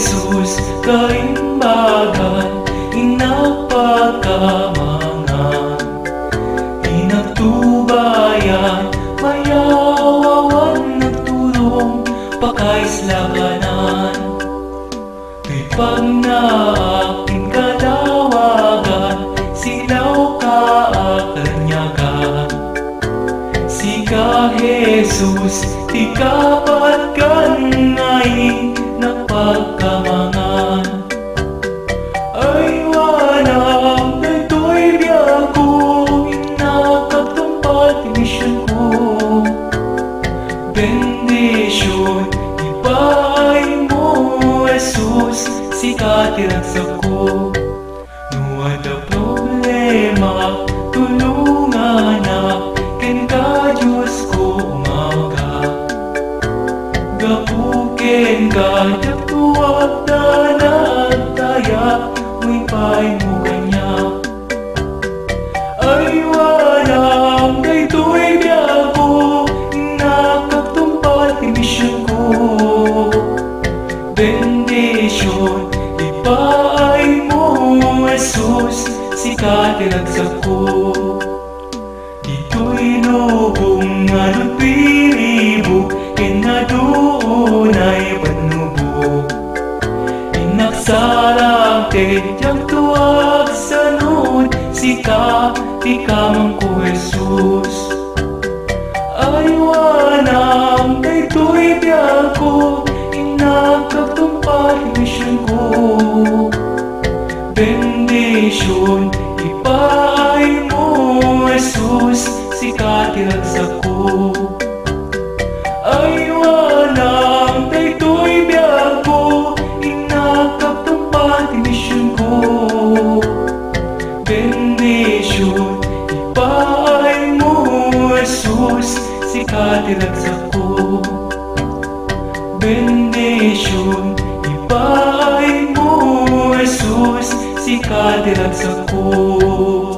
Jesus kaimbagan inapagkamangan Inagtubayan mayawawan nagtulong pakaislaganan Kay pag naakin kadawagan silaw ka at kanyaga Si ka Jesus, di ka patkanay na pagkamangan Ay wanang nagto'y biyago Inakagtumpat mission ko. Bendisyon, ibay mo Jesus Si katiragsak ko No ada problema, tulungan na Ken ka Diyos ko umaga Gapukin ka, dagtuwag na nagtaya May pay mo kanya Ay walang daytoy biyago Nakagtumpat mission ko. Bendisyon, ipaay mo Jesus Si katiragsak ko. Dito'y lubong nga nagpiribo Kena Inaksarang tedyang tuwag sa noon Sika, di kamang ko Jesus. Ay wanang dayto'y biyago Inagkagtumpay mission ko. Bendisyon, ipaay mo Jesus Si katiragsak ko Jesus Si katiragsak ko Bendisyon, ipaay mo Jesus Si katiragsak ko